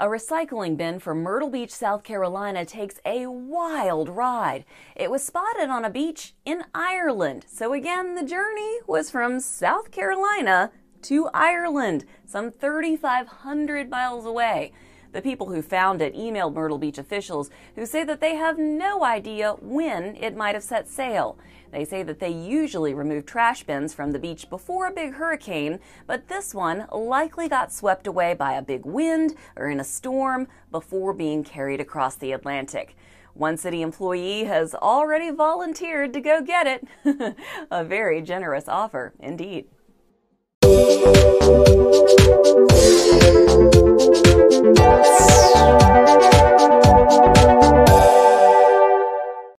A recycling bin from Myrtle Beach, South Carolina takes a wild ride. It was spotted on a beach in Ireland. So again, the journey was from South Carolina to Ireland, some 3,500 miles away. The people who found it emailed Myrtle Beach officials who say that they have no idea when it might have set sail. They say that they usually remove trash bins from the beach before a big hurricane, but this one likely got swept away by a big wind or in a storm before being carried across the Atlantic. One city employee has already volunteered to go get it. a very generous offer indeed.